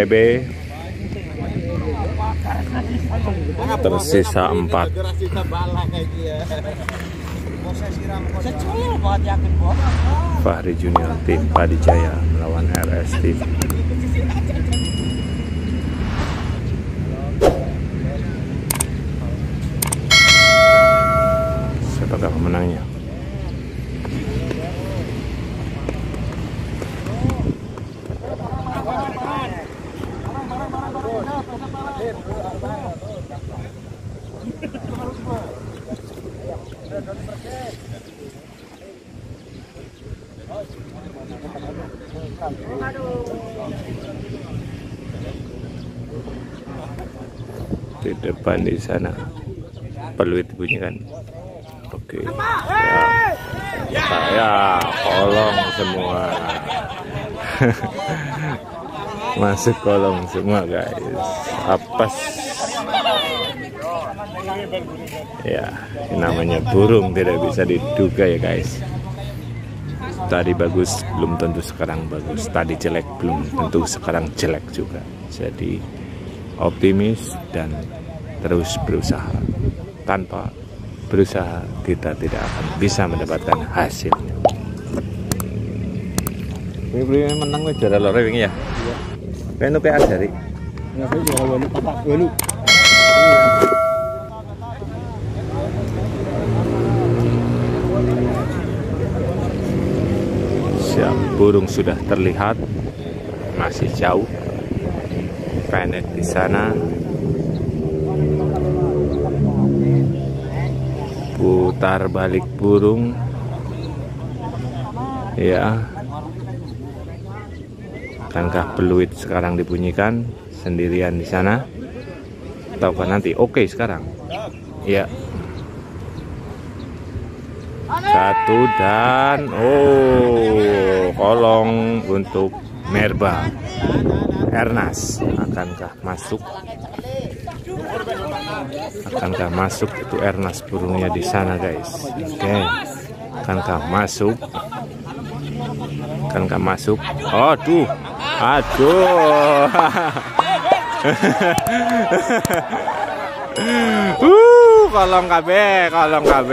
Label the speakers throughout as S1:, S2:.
S1: PB tersisa empat. Fahri Junior tim Padijaya melawan RS tim. Siapakah pemenangnya di depan di sana. Peluit bunyikan oke. Ya. Saya kolong semua. Masuk kolong semua guys. Apes. Ya namanya burung tidak bisa diduga ya guys tadi bagus belum tentu sekarang bagus. Tadi jelek belum tentu sekarang jelek juga. Jadi optimis dan terus berusaha. Tanpa berusaha kita tidak akan bisa mendapatkan hasilnya. Ini beli menang wis juara loro wingi ya? Iya. Kan itu kayak dari siap burung sudah terlihat. Masih jauh. Pendek di sana. Putar balik burung. Ya. Akankah peluit sekarang dibunyikan. Sendirian di sana. Ataukah nanti? Oke sekarang. Ya satu dan oh kolong untuk merba. Ernas akankah masuk? Akankah masuk itu Ernas burungnya di sana guys? Oke. Okay. akankah masuk? Akankah masuk? Aduh aduh. Uh kolong KB kolong KB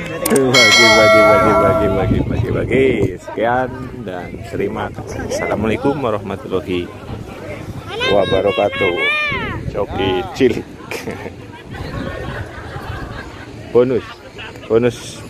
S1: bagi bagi bagi bagi bagi bagi bagi. Sekian dan terima kasih assalamualaikum warahmatullahi wabarakatuh. Coki cilik. Bonus. Bonus